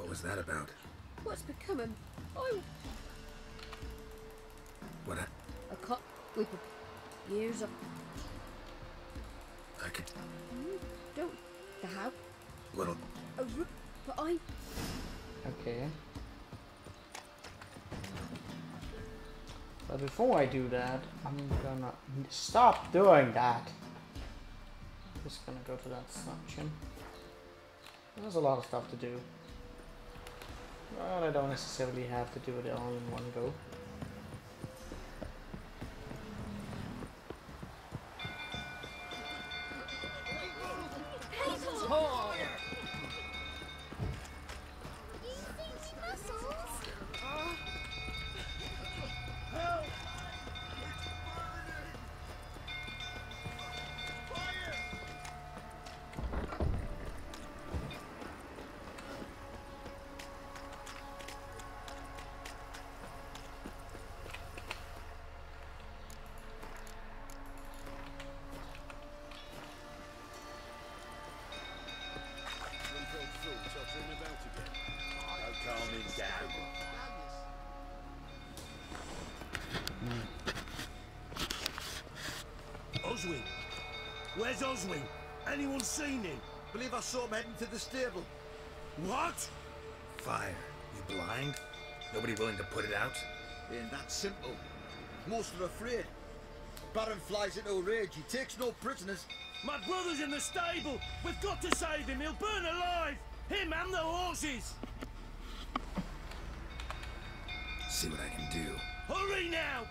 What was that about? What's become of... I'm What a. cop with years of... I could... Mm, don't... The how? Well, A ru- But I... Okay. But before I do that, I'm gonna stop doing that. I'm Just gonna go to that section. There's a lot of stuff to do. But I don't necessarily have to do it all in one go. Where's Anyone seen him? Believe I saw him heading to the stable. What? fire. You blind? Nobody willing to put it out? Ain't that simple. Most are afraid. Baron flies into a rage. He takes no prisoners. My brother's in the stable! We've got to save him! He'll burn alive! Him and the horses! See what I can do. Hurry now!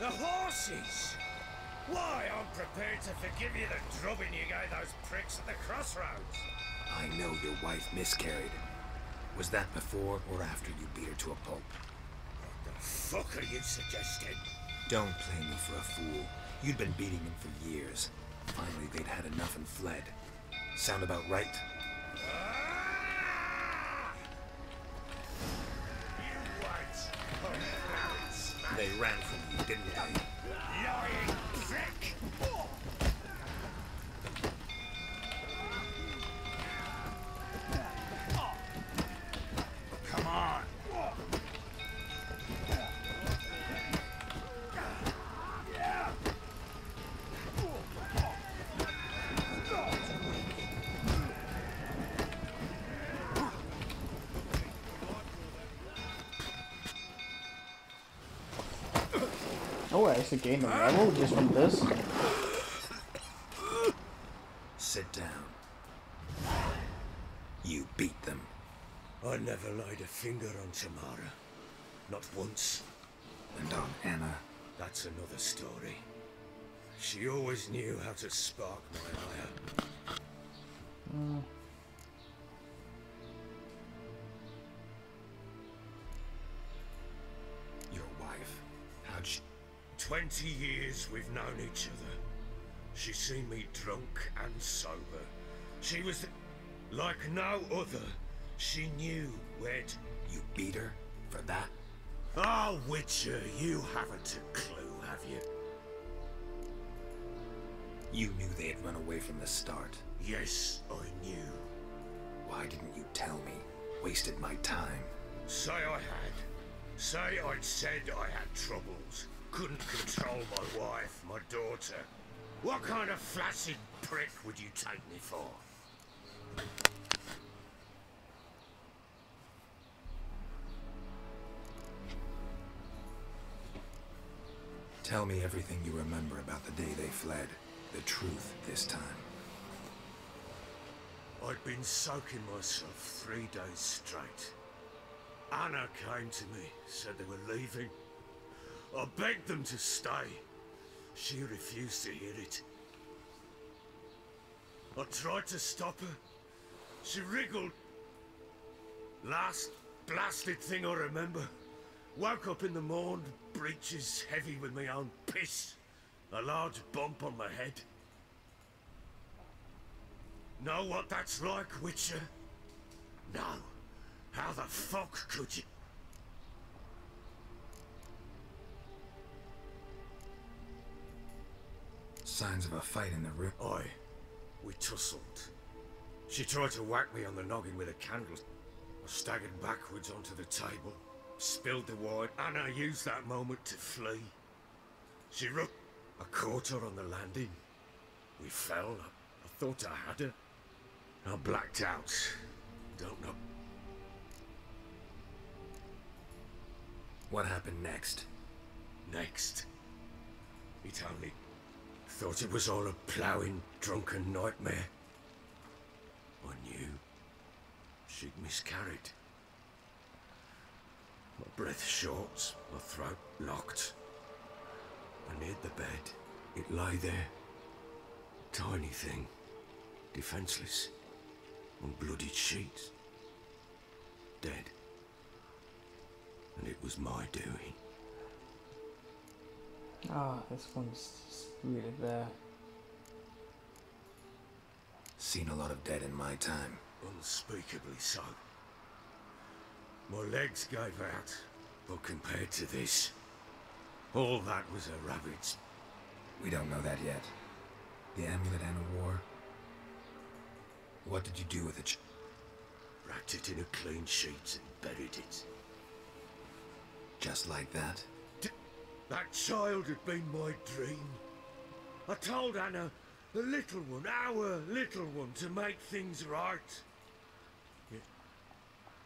The horses! Why, I'm prepared to forgive you the drubbing you gave those pricks at the crossroads. I know your wife miscarried. Was that before or after you beat her to a pulp? What the fuck are you suggesting? Don't play me for a fool. You'd been beating him for years. Finally, they'd had enough and fled. Sound about right? Oh, gain actually gained a level just from this. Sit down. You beat them. I never laid a finger on Tamara. Not once. And on Anna. That's another story. She always knew how to spark my ire. Your 20 years we've known each other. She's seen me drunk and sober. She was like no other. She knew where'd... You beat her for that? Ah, oh, Witcher, you haven't a clue, have you? You knew they had run away from the start. Yes, I knew. Why didn't you tell me? Wasted my time. Say I had. Say I'd said I had troubles. Couldn't control my wife, my daughter. What kind of flaccid prick would you take me for? Tell me everything you remember about the day they fled. The truth this time. I'd been soaking myself three days straight. Anna came to me, said they were leaving. I begged them to stay. She refused to hear it. I tried to stop her. She wriggled. Last blasted thing I remember. Woke up in the morn, breeches heavy with my own piss. A large bump on my head. Know what that's like, Witcher? No. How the fuck could you? Signs of a fight in the room. Aye. We tussled. She tried to whack me on the noggin with a candle. I staggered backwards onto the table, spilled the wine, and I used that moment to flee. She ru- I caught her on the landing. We fell. I, I thought I had her. I blacked out. Don't know. What happened next? Next. It only thought it was all a ploughing, drunken nightmare. I knew she'd miscarried. My breath short, my throat locked. I neared the bed. It lay there. Tiny thing. Defenseless. On bloodied sheets. Dead. And it was my doing. Ah, this one's just really there. Seen a lot of dead in my time. Unspeakably so. My legs gave out, but compared to this, all that was a rabbit's. We don't know that yet. The amulet Anna war. What did you do with it? Wrapped it in a clean sheet and buried it. Just like that? That child had been my dream. I told Anna, the little one, our little one, to make things right. You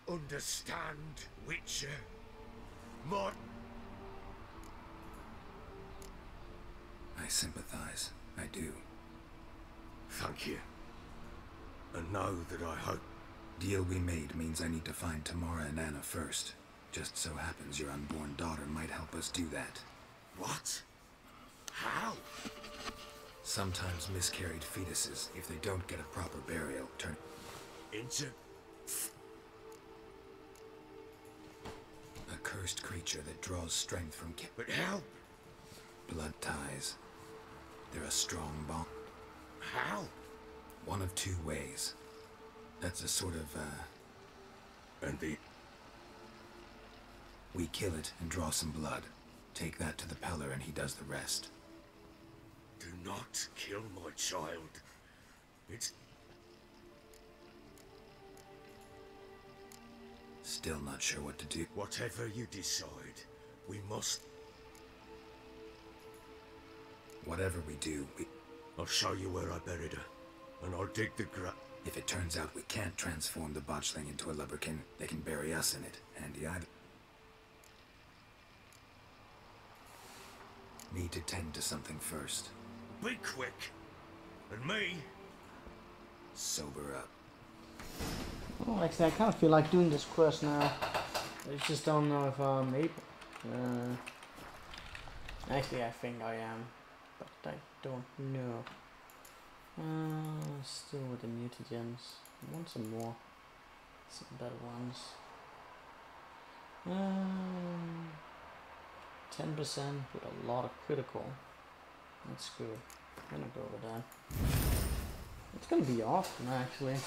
understand, Witcher? My I sympathize. I do. thank you. And know that I hope Deal we made means I need to find Tamara and Anna first. Just so happens your unborn daughter might help us do that. What? How? Sometimes miscarried fetuses, if they don't get a proper burial, turn Into a cursed creature that draws strength from but how? blood ties. They're a strong bond. How? One of two ways. That's a sort of, uh, And the we kill it and draw some blood. Take that to the Pellar and he does the rest. do not kill my child. It's Still not sure what to do. whatever you decide. We must. Whatever we do, we, I'll show you where I buried her, and I'll dig the gra. if it turns out we can't transform the botchling into a lubberkin, they can bury us in it. Handy either. Need to tend to something first. Be quick. And me, Sober up. Well, actually, I kind of feel like doing this quest now. I just don't know if I'm able. Uh, actually, I think I am, but I don't know. Uh, still with the mutagens. I want some more. Some better ones. Um, 10% with a lot of critical. That's good. I'm gonna go with that. It's gonna be awesome, actually.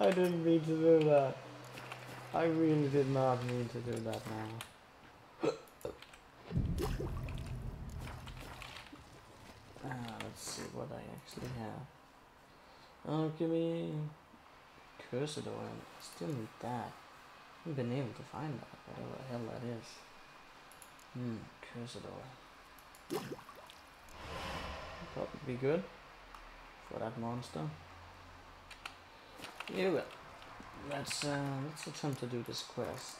I didn't mean to do that. I really did not mean to do that now. Ah, let's see what I actually have. Oh, give me cursed oil. Still need that. I haven't been able to find that, whatever the hell that is. Hmm, oil. Probably be good for that monster. Yeah, well, let's uh, let's attempt to do this quest.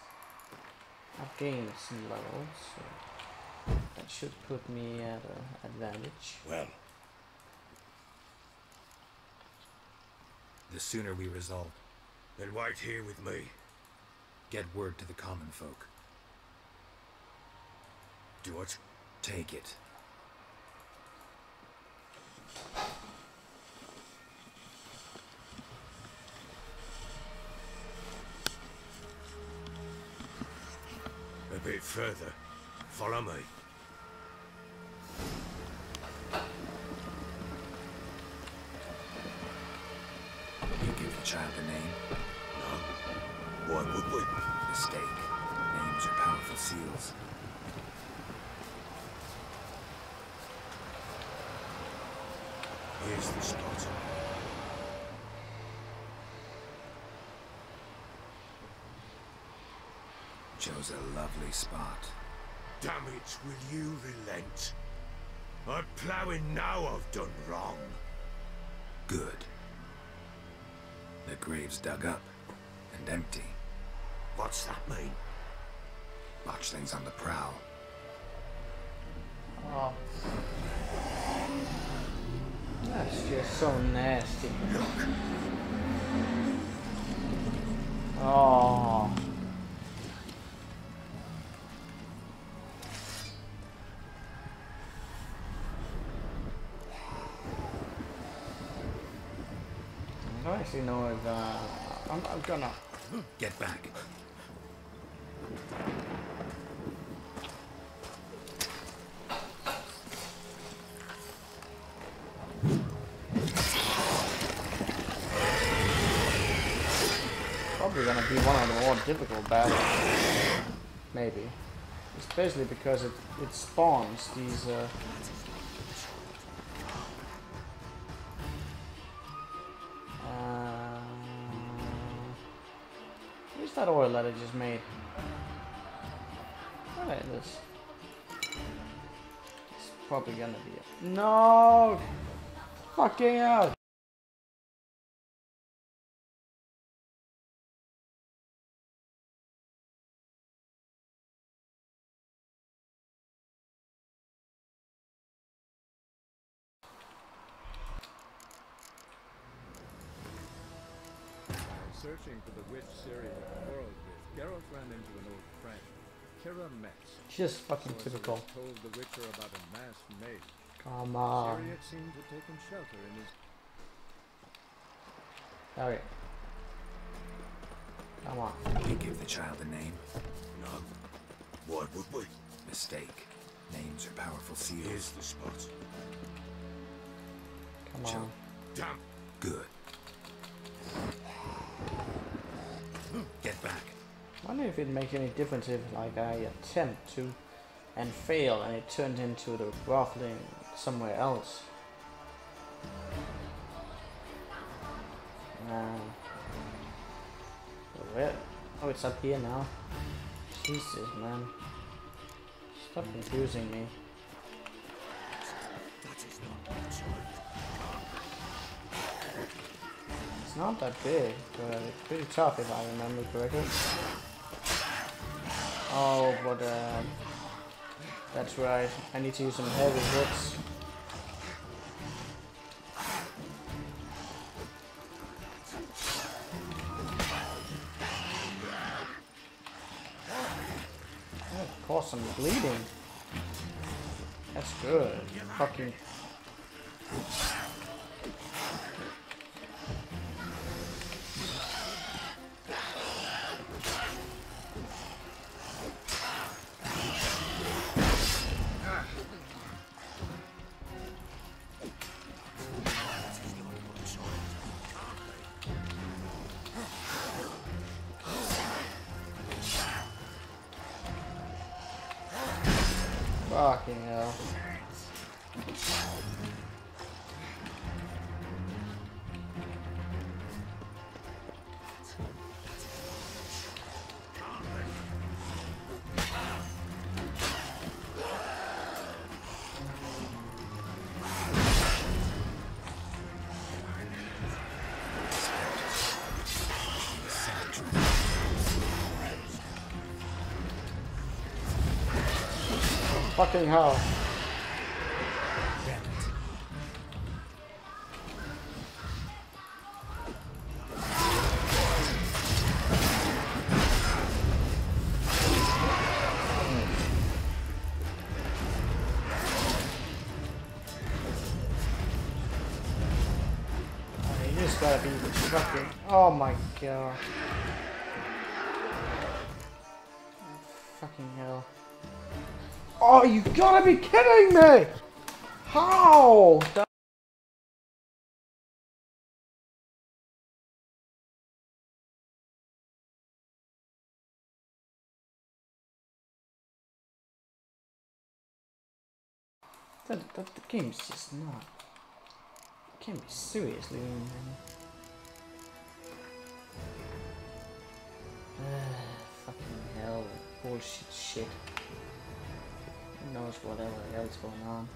I've gained some levels. So That should put me at an advantage. Well, The sooner we resolve, then wait here with me. get word to the common folk. Do what? Take it. A bit further. Follow me. Here's the spot. Chose a lovely spot. Damn it, will you relent? I'm ploughing now I've done wrong. Good. The grave's dug up and empty. What's that mean? Watch things on the prowl. Oh. That's just so nasty. Oh. I don't actually know if uh, I'm, I'm gonna Get back. probably gonna be one of the more difficult battle. Maybe. Especially because it, it spawns these uh uh, Where's that oil that I just made? Is this? It's probably gonna be it. No! Fucking hell! Told the Witcher about a masked mage. Come on. Ciri had seemed to have taken shelter in his Okay. Come on. You give the child a name. No. Why would we? Mistake. Names are powerful seals. Here's the spot. Come Chill. on. Damn. Good. Get back. I wonder if it makes any difference if like I attempt to and fail and it turned into the ruffling somewhere else. Uh, where? Oh, it's up here now. Jesus, man. Stop confusing me. It's not that big, but it's pretty tough if I remember correctly. Oh, but uh, that's right. I need to use some heavy hits. Oh, I'm bleeding. That's good. Fucking Fucking hell. Oh my god. Oh, you gotta be kidding me! How? That- That, the game's just not. Can't be seriously that. fucking hell, bullshit shit. Who knows whatever else going on.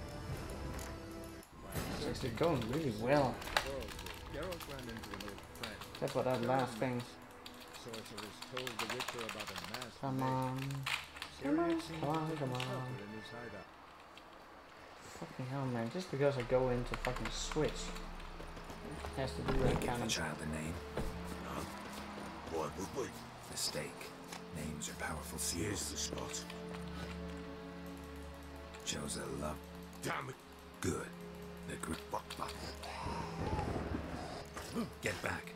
It's actually going really well. World where Geralt ran into an old friend. That's what that last thing. The Witcher about Come on. Come on, come on, come on. shelter in his hideout. Fucking hell, man. Just because I go into fucking Switch. it Has to do that kind the of. child a name. What would we? Mistake. Names are powerful Here's seals. the spot. Chose a love. Damn it. Good. The grip. Get back.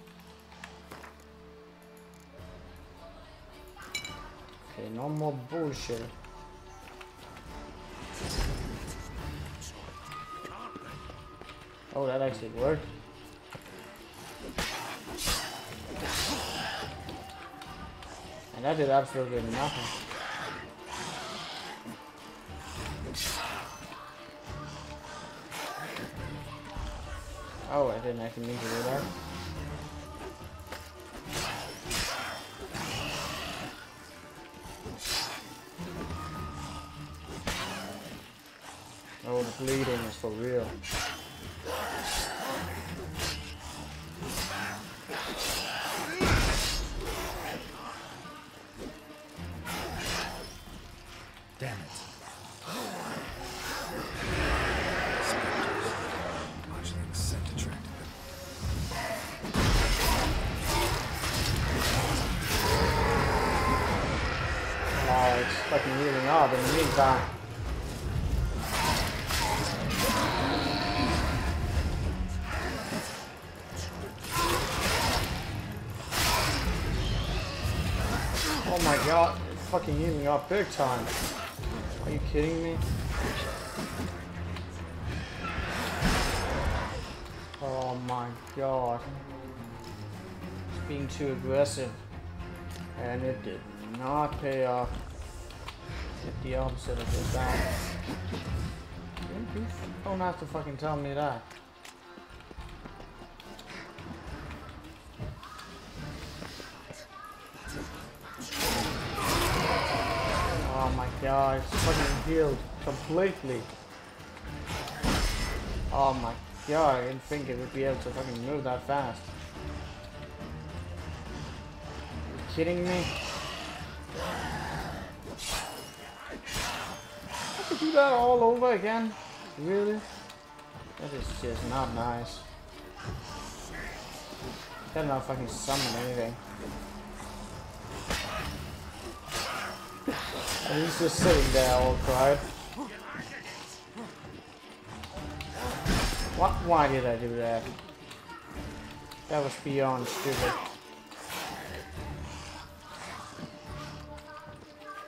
Okay, no more bullshit. Oh, that actually worked. And that did absolutely nothing. Oh, I didn't actually to do that. Oh, the bleeding is for real. Big time. Are you kidding me? Oh my god. It's being too aggressive. And it did not pay off. Did the opposite of this out. Don't have to fucking tell me that. It's fucking healed completely. Oh my god, I didn't think it would be able to fucking move that fast. you kidding me? I could do that all over again? Really? That is just not nice. Better not fucking summon anything. He's just sitting there all quiet. What? Why did I do that? That was beyond stupid.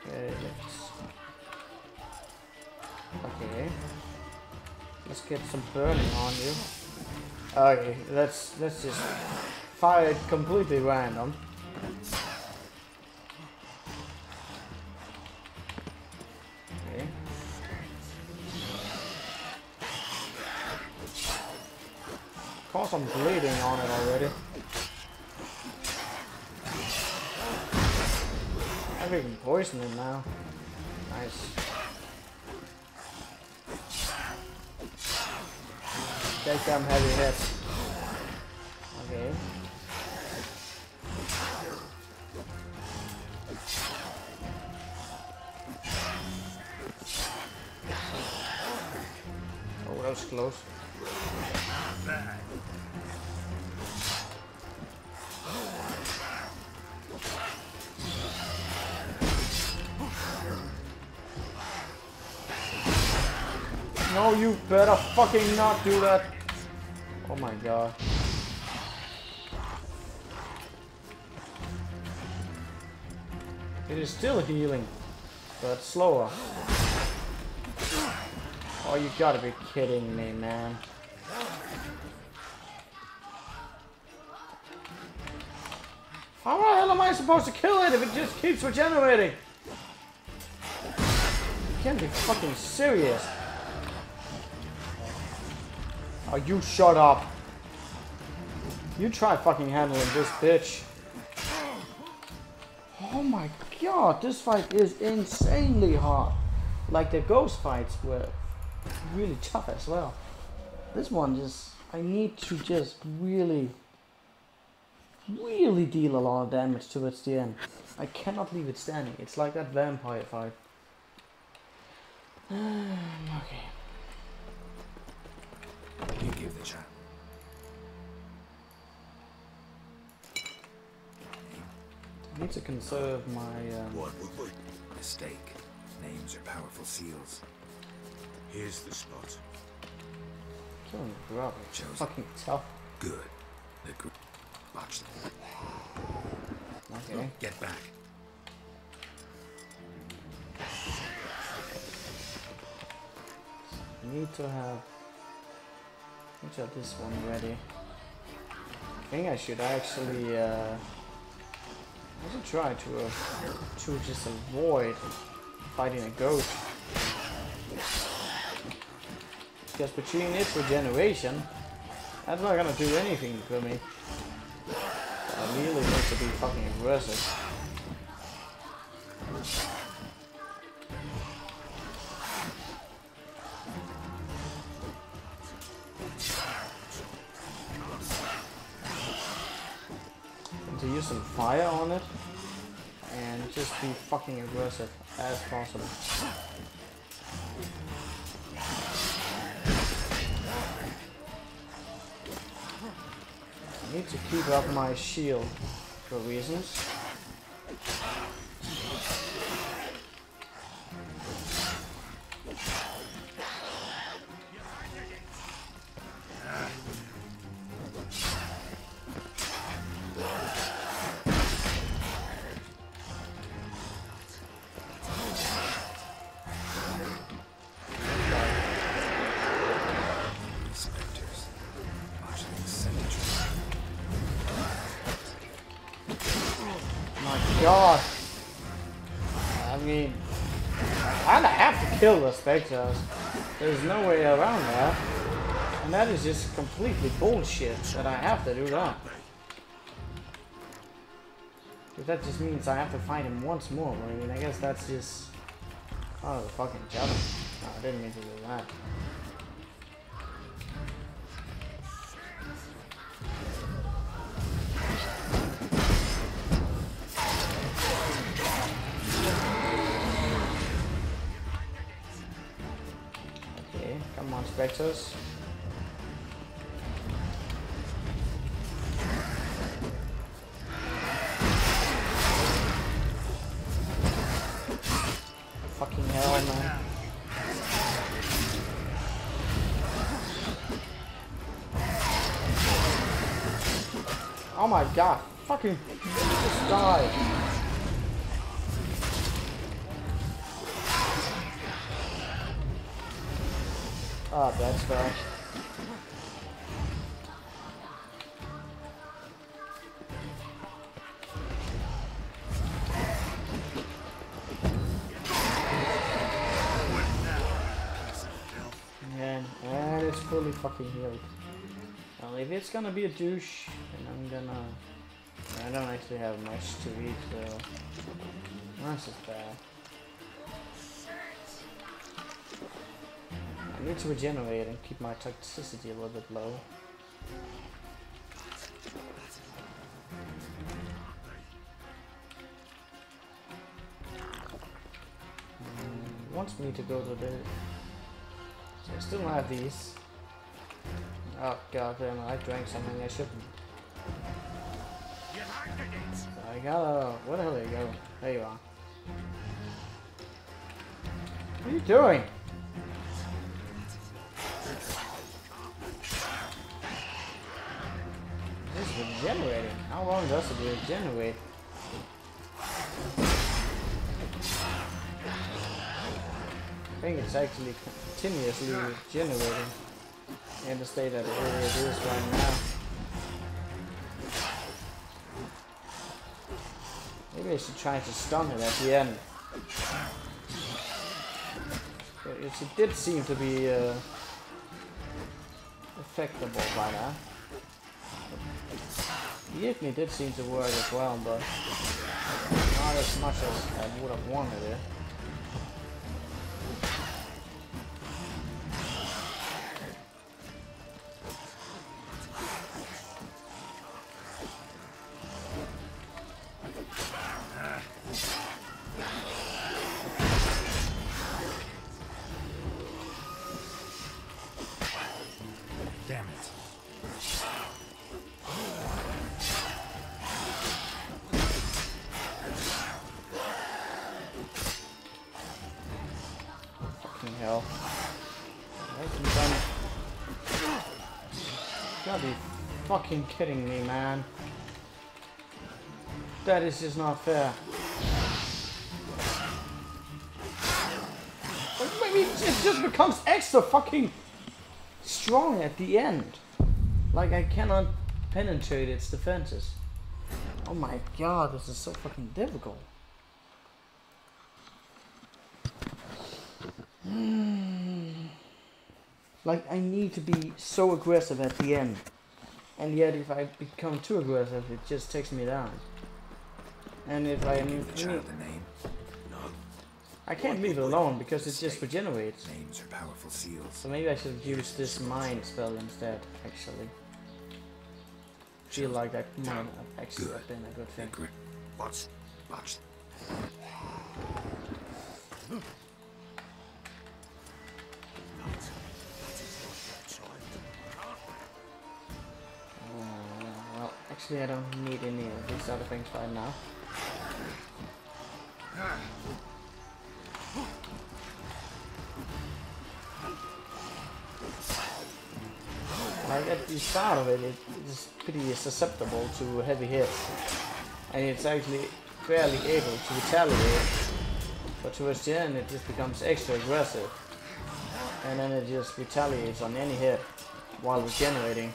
Okay, let's... Okay. Let's get some burning on you. Okay, let's let's just fire it completely random. Poisoning now. Nice. Take them heavy hits. Better fucking not do that. Oh my god. It is still healing, but slower. Oh, you gotta be kidding me, man. How the hell am I supposed to kill it if it just keeps regenerating? You can't be fucking serious. Oh, you shut up. You try fucking handling this bitch. Oh my god, this fight is insanely hard. Like the ghost fights were really tough as well. This one just, I need to just really, really deal a lot of damage towards the end. I cannot leave it standing. It's like that vampire fight. okay. You give the shot. I need to conserve my, um, What would we? Mistake. Names are powerful seals. Here's the spot. killing grub. Chosen. fucking tough. Good. The group. Watch them. Okay. Get back. need to have to have this one ready. I think I should actually uh, I should try to uh, to just avoid fighting a ghost. Because between its regeneration, that's not gonna do anything for me. I really need to be fucking aggressive. Fire on it and just be fucking aggressive as possible. I need to keep up my shield for reasons. The spectres. There's no way around that. And that is just completely bullshit that I have to do that. If that just means I have to fight him once more, I mean, I guess that's just... Oh, the fucking challenge. No, I didn't mean to do that. Oh my fucking just die. Ah, that's bad. Man, and it's fully fucking healed. Well, if it's gonna be a douche, then I'm gonna... I don't actually have much to eat, so... This is bad. I need to regenerate and keep my toxicity a little bit low. Mm, wants me to go to the... So I still have these. Oh god damn I drank something I shouldn't. Gotta oh, where the hell are you going? There you are. What are you doing? Is regenerating. How long does it regenerate? I think it's actually continuously regenerating in the state that it is right now. Maybe I should try to stun it at the end. It, did seem to be uh, effectable by now. The did seem to work as well, but not as much as I would have wanted it. Fucking kidding me, man. That is just not fair. It just becomes extra fucking strong at the end. Like I cannot penetrate its defenses. Oh my god, this is so fucking difficult. Like I need to be so aggressive at the end. And yet if I become too aggressive it just takes me down. And if I Give the child a name. I can't leave it alone because it just regenerates. Names are powerful seals. So maybe I should use this mind spell instead, actually. Feel like that might have actually have been a good thing. What's... What's... actually I don't need any of these other things right now. Like at the start of it, it is pretty susceptible to heavy hits. And it's actually fairly able to retaliate. But towards the end it just becomes extra aggressive. And then it just retaliates on any hit while regenerating.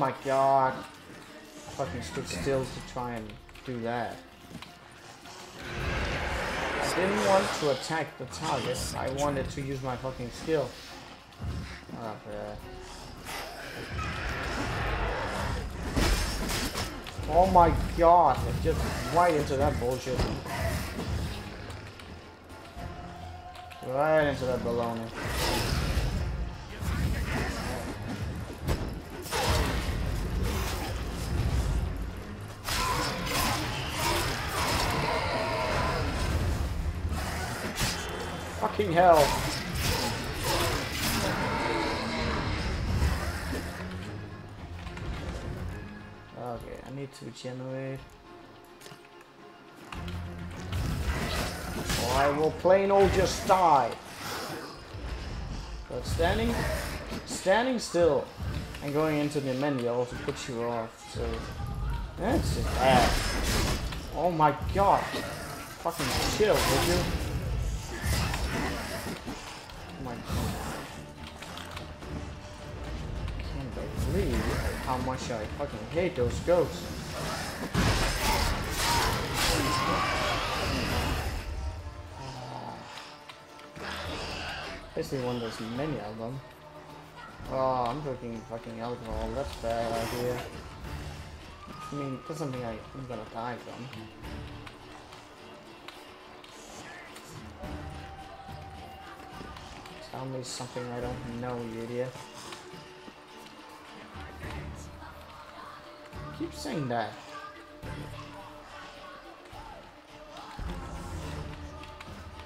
My god. I Fucking stood still to try and do that. I didn't want to attack the target. I wanted to use my fucking skill. Oh. Oh my god, it just right into that bullshit. Right into that baloney. Fucking hell. Okay, I need to regenerate. Or I will plain old just die. But standing, standing still and going into the menu also puts you off. So that's just bad. Oh my god! Fucking chill, would you? How much I fucking hate those ghosts. Especially when there's many of them. Oh, I'm drinking fucking alcohol. That's a bad idea. I mean, that's something I, I'm gonna die from. Tell me something I don't know, you idiot. Keep saying that.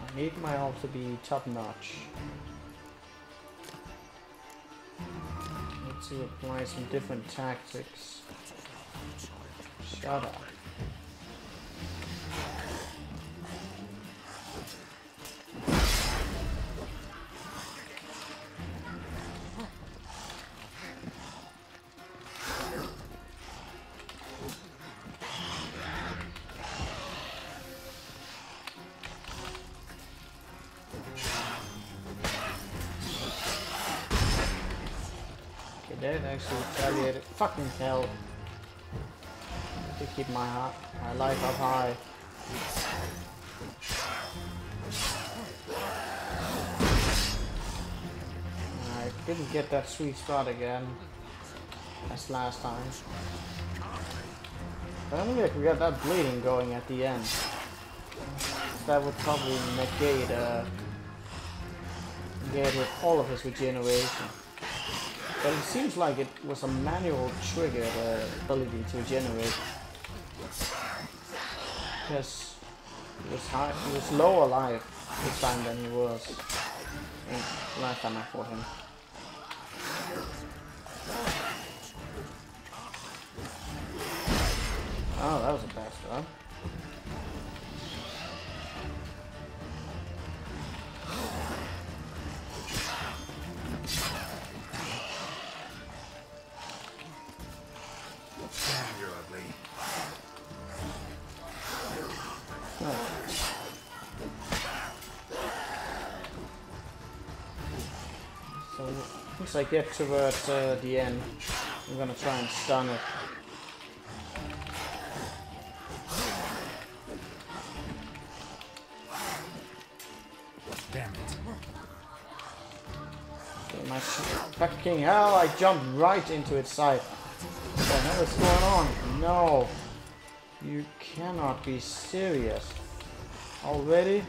I need my ult to be top notch. Need to apply some different tactics. Shut up. Actually retaliated. Fucking hell. To keep my heart, my life up high. I didn't get that sweet spot again. As last time. But I don't think I could get that bleeding going at the end. That would probably negate, uh, negate with all of his regeneration. But it seems like it was a manual trigger, the ability to regenerate. Because he was high, he was lower life this time than he was last time I fought him. Oh, that was a bad once I get towards uh, the end, I'm gonna try and stun it. Damn it. My fucking hell! I jumped right into its side. What the hell is going on? No, you cannot be serious. Already?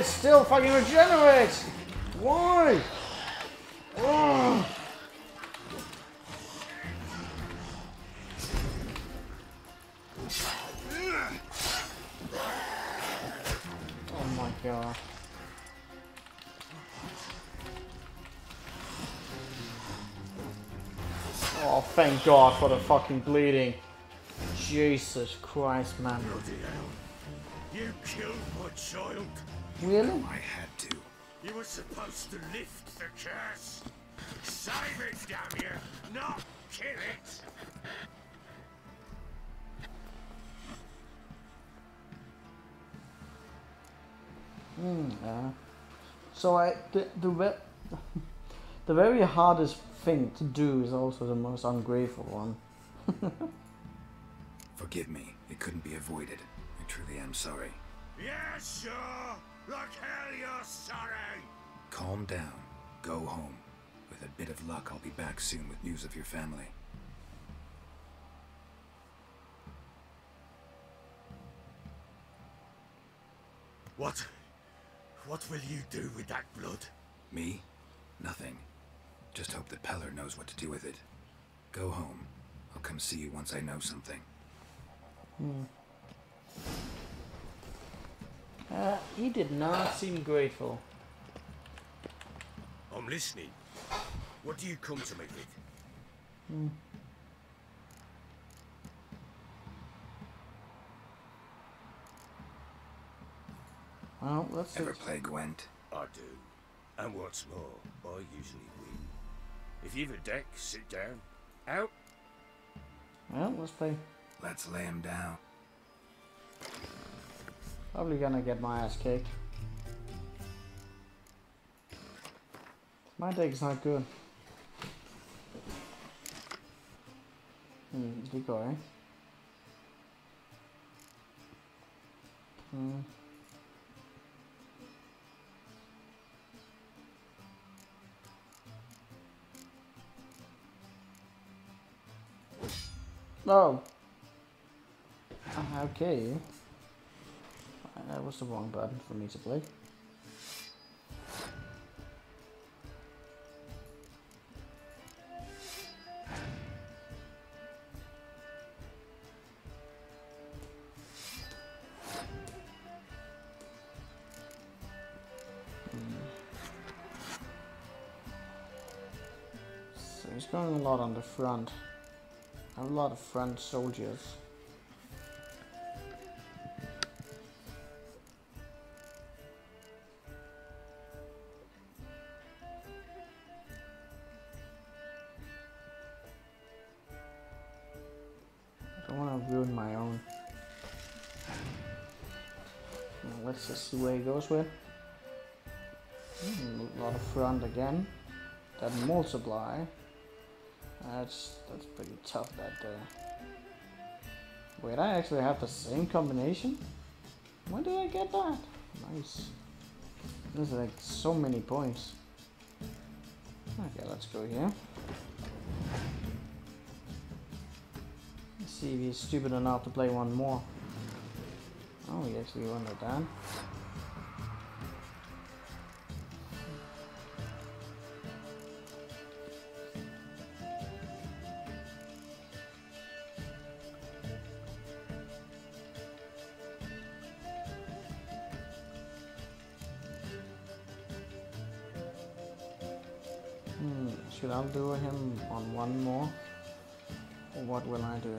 And it still fucking regenerates! Why? Ugh. Oh my god. Oh, thank god for the fucking bleeding. Jesus Christ, man. You killed my child. Really? I had to. You were supposed to lift the curse. Save it, damn you, not kill it. Hmm, yeah. So I the the ve- the very hardest thing to do is also the most ungrateful one. Forgive me. It couldn't be avoided. I truly am sorry. Yeah, sure. Like hell you're sorry. Calm down. Go home. With a bit of luck, I'll be back soon with news of your family. What? What will you do with that blood? Me? Nothing. Just hope that Pellar knows what to do with it. Go home. I'll come see you once I know something. Hmm. Uh, he did not seem grateful. I'm listening. What do you come to me with? Well, let's. Ever play Gwent? I do. And what's more, I usually win. If you've a deck, sit down. Out. Well, let's play. Let's lay him down. Probably gonna get my ass kicked. My deck's not good. Hmm, decoy. Hmm. Oh. Ah, Uh, okay. That was the wrong button for me to play. Hmm. So he's going a lot on the front. I have a lot of front soldiers. Let's just see where he goes with. Hmm, a lot of front again. That multiply. That's that's pretty tough. That uh... wait, I actually have the same combination. When did I get that? Nice. There's like so many points. Okay, let's go here. Let's see if he's stupid enough to play one more. Oh, he actually won it down. Hmm, should I do him on one more? Or what will I do?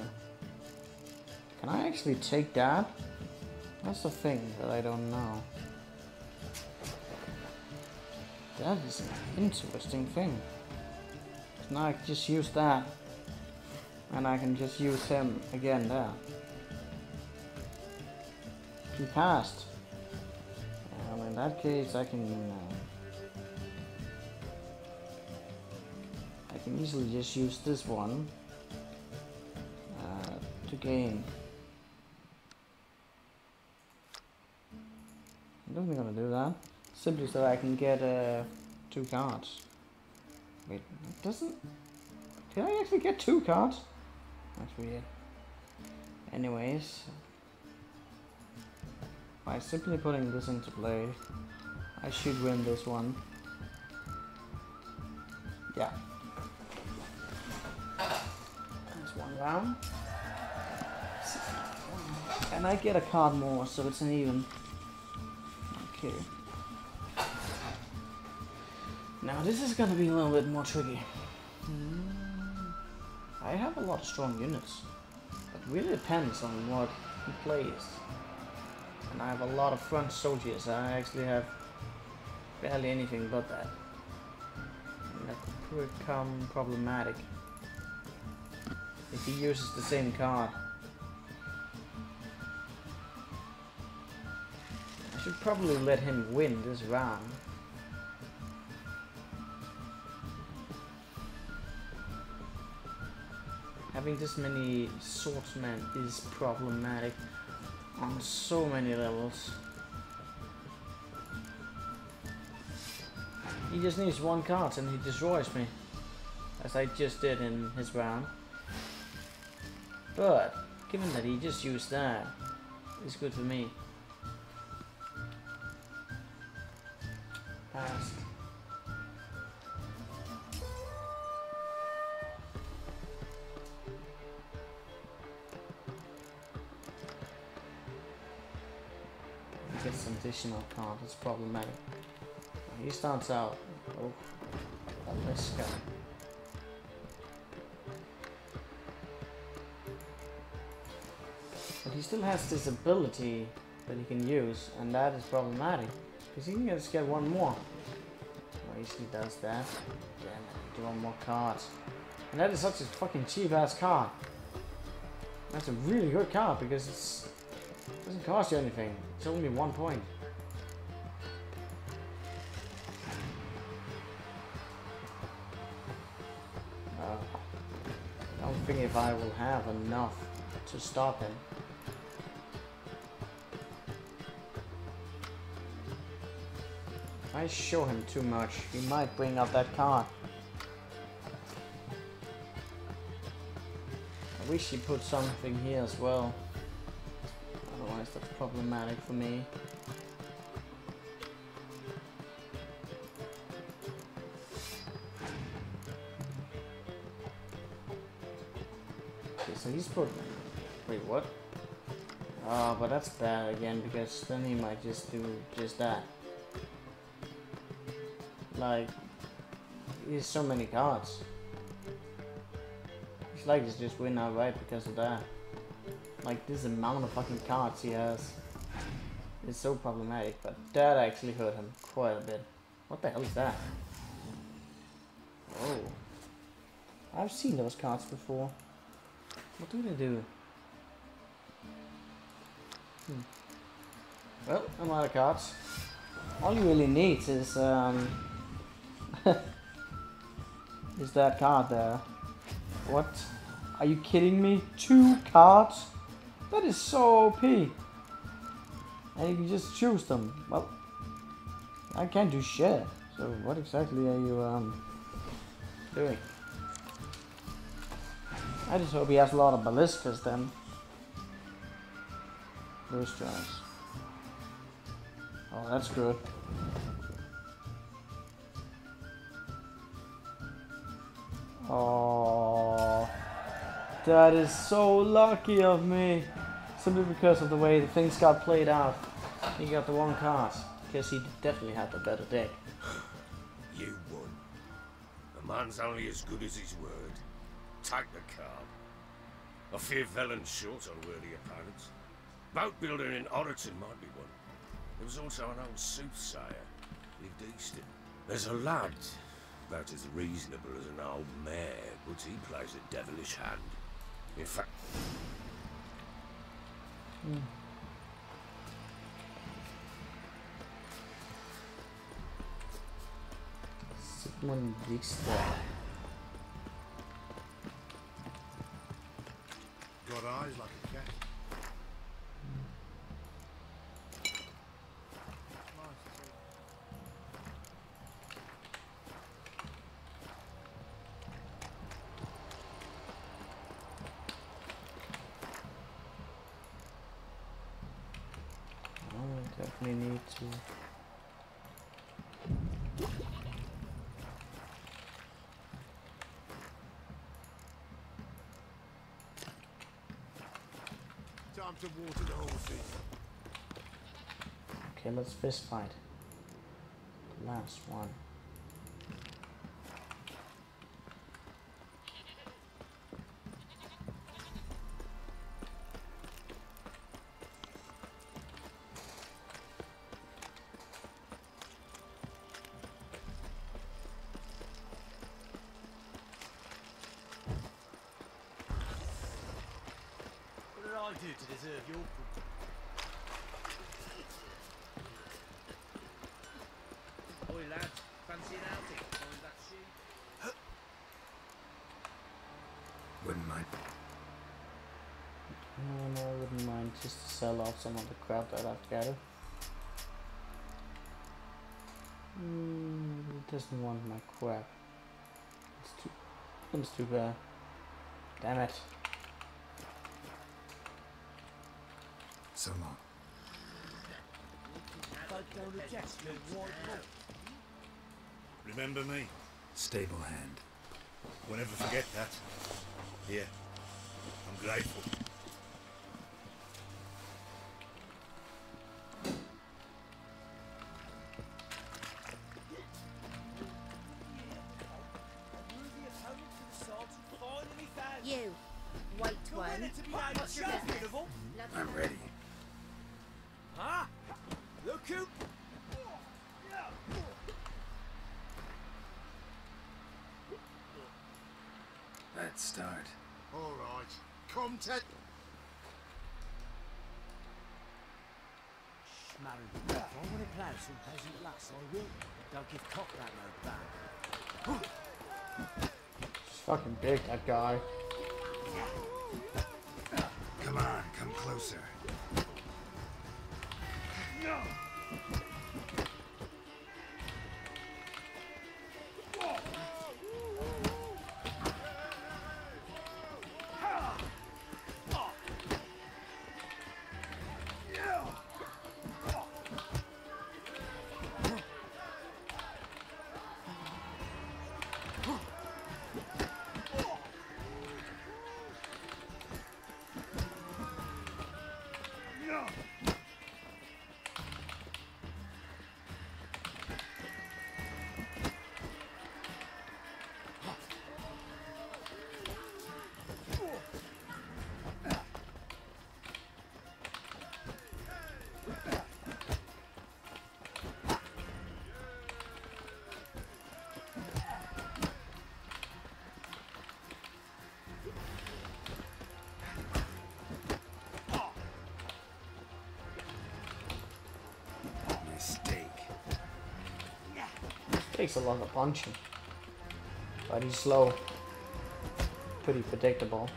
Can I actually take that? That's the thing that I don't know. That is an interesting thing. Now I can just use that. And I can just use him again there. He passed. Well, in that case I can... Uh, I can easily just use this one uh, to gain. Simply so I can get uh, two cards. Wait, it doesn't. Did I actually get two cards? That's weird. Anyways, by simply putting this into play, I should win this one. Yeah. That's one round. And I get a card more, so it's an even. Okay. Now this is gonna be a little bit more tricky. Hmm. I have a lot of strong units. It really depends on what he plays. And I have a lot of front soldiers. I actually have barely anything but that. And that could become problematic. If he uses the same card. I should probably let him win this round. Having this many swordsmen is problematic on so many levels. He just needs one card and he destroys me. As I just did in his round. But, given that he just used that, it's good for me. Additional it's problematic. He starts out. Oh, let's go. But he still has this ability that he can use, and that is problematic. Because he can just get one more. Well, he does that. Damn it, do one more card. And that is such a fucking cheap ass card. That's a really good card because it's it doesn't cost you anything. It's only one point. If I will have enough to stop him. I show him too much, he might bring out that card. I wish he put something here as well. Otherwise that's problematic for me. Put. Wait, what? Oh, but that's bad again because then he might just do just that. Like, he has so many cards. It's like he's just win outright because of that. Like this amount of fucking cards he has is so problematic, but that actually hurt him quite a bit. What the hell is that? Oh. I've seen those cards before. What do they do? Hmm. Well, I'm out of cards. All you really need is um is that card there. What? Are you kidding me? Two cards? That is so OP. And you can just choose them. Well, I can't do shit. So what exactly are you um doing? I just hope he has a lot of ballistas then. Those guys. Oh, that's good. Oh, that is so lucky of me. Simply because of the way the things got played out. He got the one card. Because he definitely had the better deck. You won. A man's only as good as his word. Take the card. I fear Velen's short on worthy opponents. Boatbuilder in Oreton might be one. There was also an old soothsayer, lived eastern. There's a lad, about as reasonable as an old mare, but he plays a devilish hand. In fact, Sigmund Wikster. Got eyes like a cat. Oh, I definitely need to. Time to water the horses. Okay, let's fist fight. Last one. I do to deserve your Oi lads, fancy an outing? Find that sheep? Wouldn't mind. No, no, I wouldn't mind just to sell off some of the crap that I've gathered. Mm, it doesn't want my crap. It's too, it's too bad. Damn it. So long. Remember me? Stable hand. We'll never forget that. Here. I'm grateful. Fucking big, that guy. Come on, come closer. Takes a lot of punching. But he's slow. Pretty predictable.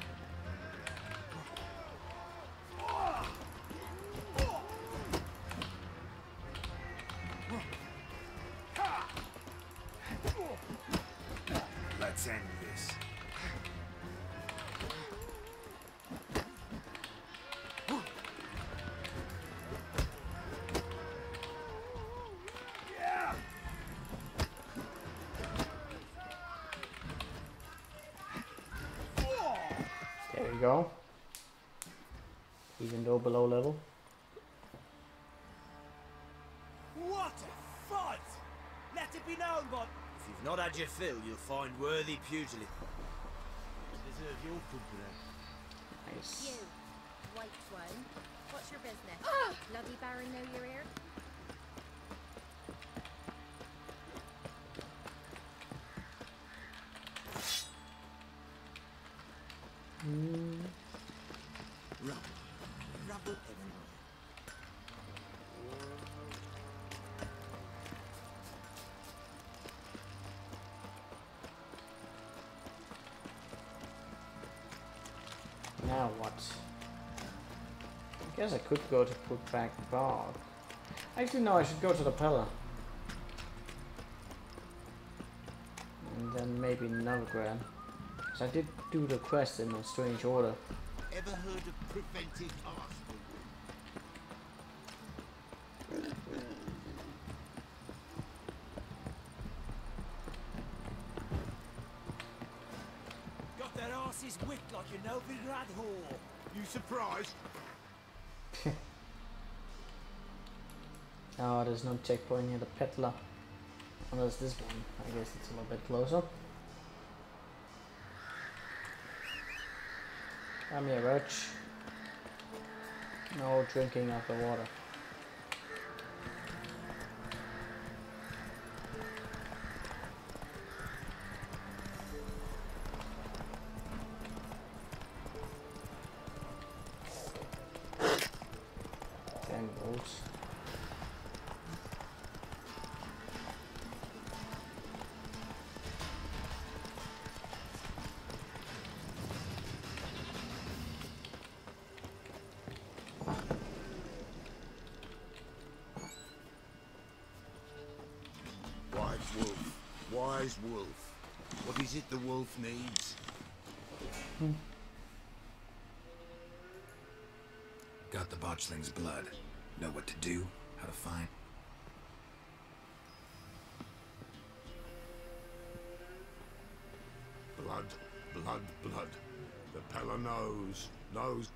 If you've not had your fill, you'll find worthy pugilists. Deserve your company. Nice. You, white one. What's your business? Ah! Bloody Baron know you're here? What? I guess I could go to put back bark. Actually, no, I should go to the Pellar. And then maybe Novigrad. Because I did do the quest in a strange order. Ever heard of arson? Got their asses whipped like a Novigrad whore. You surprised? Oh, there's no checkpoint near the Pellar. Unless this one. I guess it's a little bit closer. I'm here, Roach. No drinking of the water. Is it the wolf needs? Hmm. Got the botchling's blood. Know what to do, how to find. Blood, blood, blood. The Pellar knows, knows.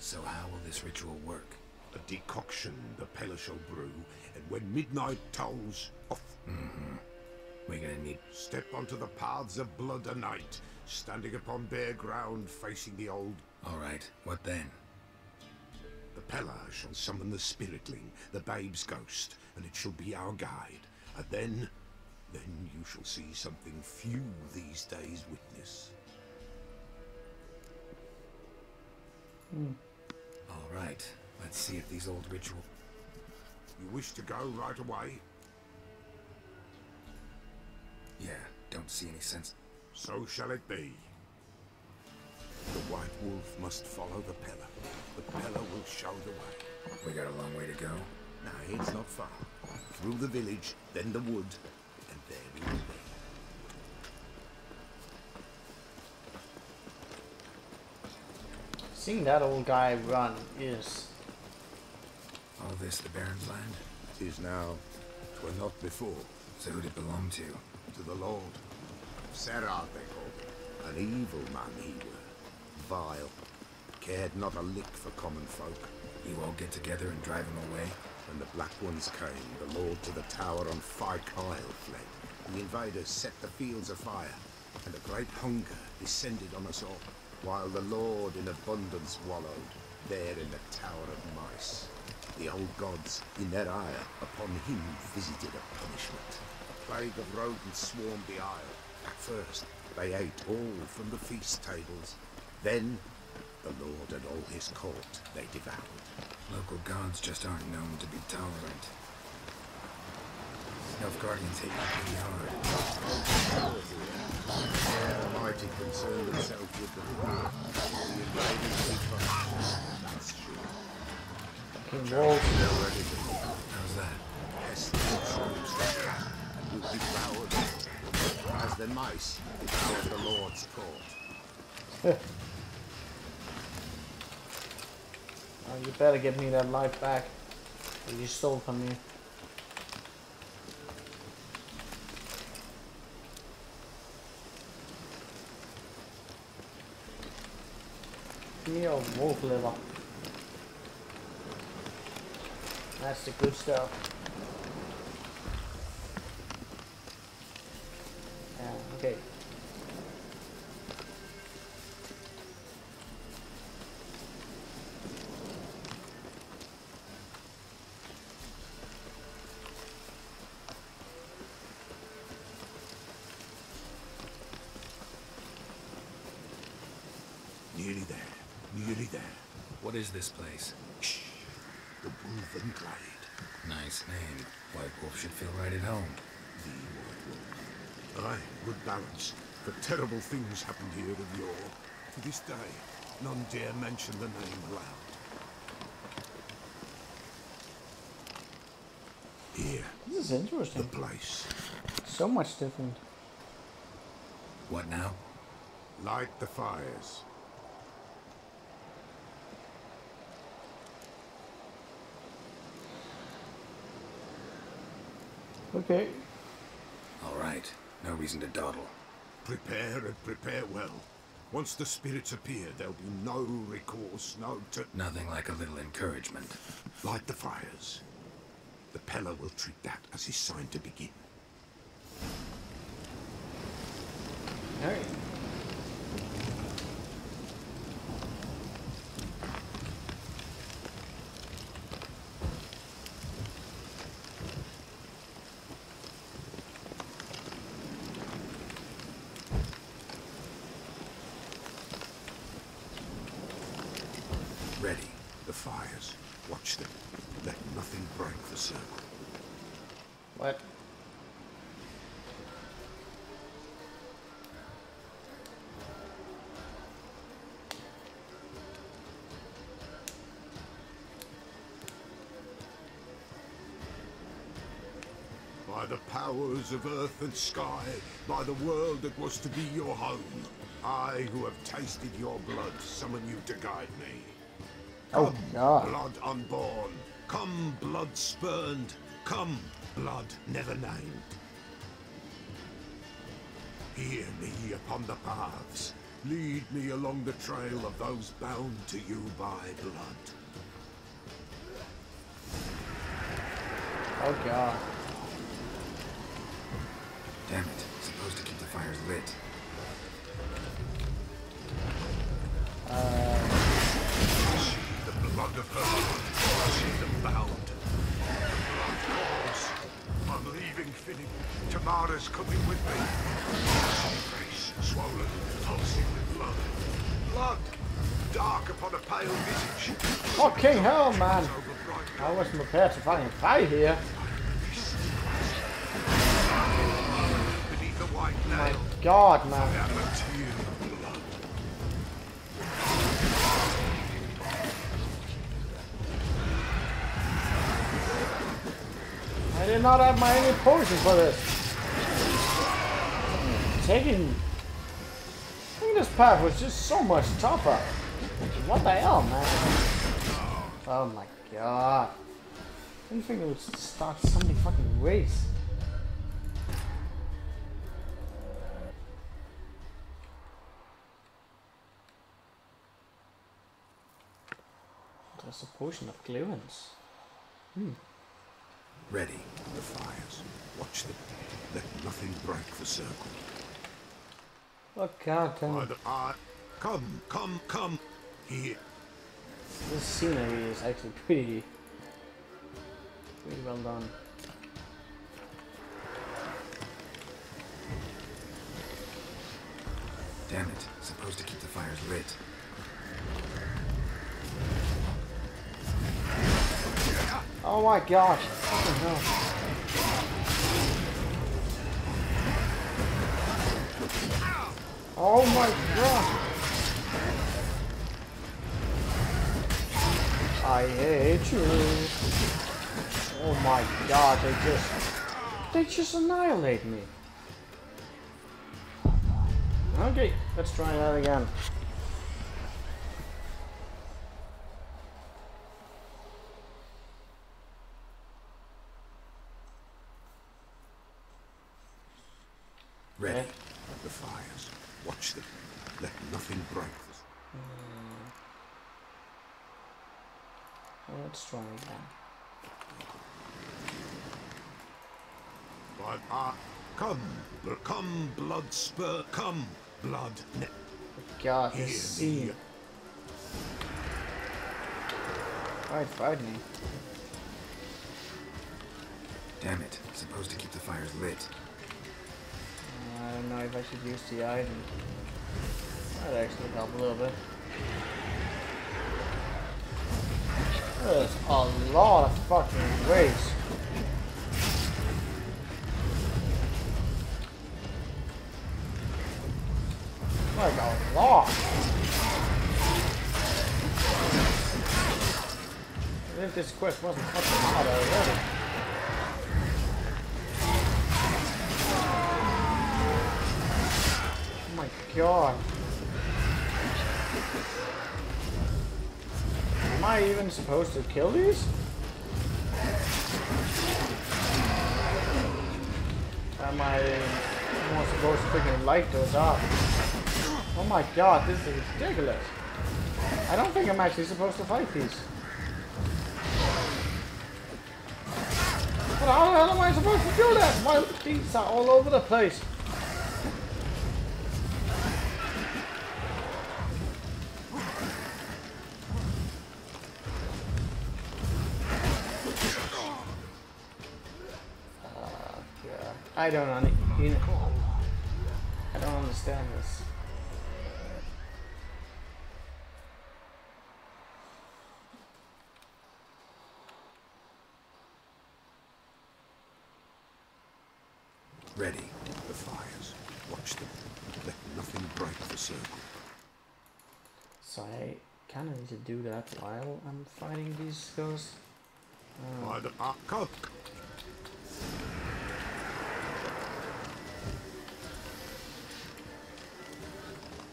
So how will this ritual work? A decoction the Pellar shall brew, and when midnight tolls, off. Mm-hmm. We're gonna need Step onto the paths of blood a night, standing upon bare ground facing the old. Alright, what then? The Pellar shall summon the spiritling, the babe's ghost, and it shall be our guide. And then, then you shall see something few these days witness. Hmm. Alright, let's see if these old ritual You wish to go right away? Yeah, don't see any sense. So shall it be. The White Wolf must follow the Pellar. The Pellar will show the way. We got a long way to go. No, it's not far. Through the village, then the wood, and there we will be. Seeing that old guy run is All this the Baron's land? Tis now. Twere not before. So who'd it belong to? To the Lord. Serad they called him. An evil man he were. Vile. Cared not a lick for common folk. You all get together and drive him away? When the Black Ones came, the Lord to the tower on Fyke Isle fled. The invaders set the fields afire, and a great hunger descended on us all, while the Lord in abundance wallowed, there in the Tower of Mice. The old gods, in their ire, upon him visited a punishment. A plague of rodents swarmed the isle. At first, they ate all from the feast tables. Then, The Lord and all his court they devoured. Local gods just aren't known to be tolerant. Nilfgaardians hate you pretty hard. The mighty concern themselves with the poor. The invaders trust. That's true. Fucking them. As the mice the Lord's court. Oh, you better give me that life back. That you stole from me. Your wolf liver. That's the good stuff. Yeah, okay. Nearly there. Nearly there. What is this place? Shh. The Wolven Nice name. White Wolf should feel right at home. The White Wolf. Aye, good balance. For terrible things happened here of yore. To this day, none dare mention the name aloud. Here, This is interesting. the place. So much different. What now? Light the fires. Okay. All right. No reason to dawdle. Prepare and prepare well. Once the spirits appear, there'll be no recourse, no to... Nothing like a little encouragement. Light the fires. The Pellar will treat that as his sign to begin. Alright. Ready. Of earth and sky, by the world that was to be your home, I, who have tasted your blood, summon you to guide me. Oh, Come, God. blood unborn. Come, blood spurned. Come, blood never named. Hear me upon the paths. Lead me along the trail of those bound to you by blood. Oh god. Tamara's coming with me. Face swollen, pulsing with blood. Blood! Dark upon a pale visage. Fucking hell, man. I wasn't prepared to fucking fight here. beneath a white My god, man. I am a tear of blood. I did not have my any potion for this. Taking, taking this path was just so much tougher. What the hell, man? Oh my god. I didn't think it would start something fucking race. There's a potion of clearance. Hmm. Ready. The fires. Watch them. Let nothing break the circle. Oh god damn. By the. Come, come, come. Here. This scenery is actually pretty, pretty well done. Damn it. Supposed to keep the fires lit. Oh my gosh. Fucking hell. Oh my god. I hate you. Oh my god, they just they just annihilate me. Okay, let's try that again. Ready. Okay. The fires. Watch them. Let nothing break this. Let's try again. But ah, come, bl- come, blood spur, come, blood. God, Hear this scene. me. Alright, fight me. Damn it. Supposed to keep the fires lit. I don't know if I should use the item. That'd actually help a little bit. There's a lot of fucking ways. This quest wasn't fucking hard already. Oh my god. Am I even supposed to kill these? Am I more supposed to freaking light those up? Oh my god, this is ridiculous. I don't think I'm actually supposed to fight these. But how the hell am I supposed to do that My these are all over the place? Uh, yeah, I don't un I don't understand this. Ready. The fires. Watch them. Let nothing break the circle. So I kind of need to do that while I'm fighting these ghosts. Uh, By the come.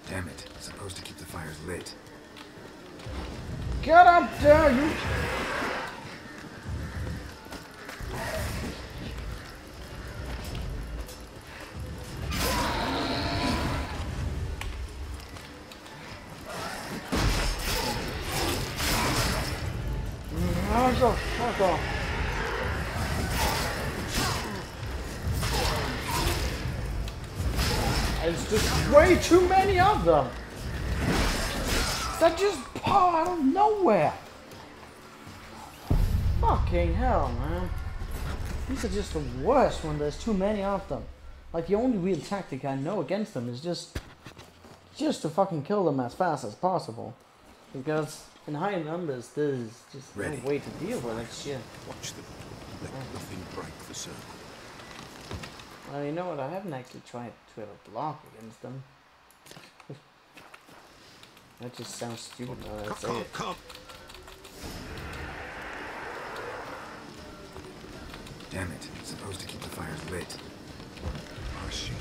Damn it. Supposed to keep the fires lit. Get up there, you! Way too many of them. That just pop out of nowhere. Fucking hell, man. These are just the worst when there's too many of them. Like the only real tactic I know against them is just just to fucking kill them as fast as possible. Because in high numbers there's just Ready. no way to deal with that shit. Watch them. Let nothing break the circle. Well, you know what? I haven't actually tried to have a block against them. That just sounds stupid now that I Come, say come, it. come. Damn it. Supposed to keep the fires lit. I see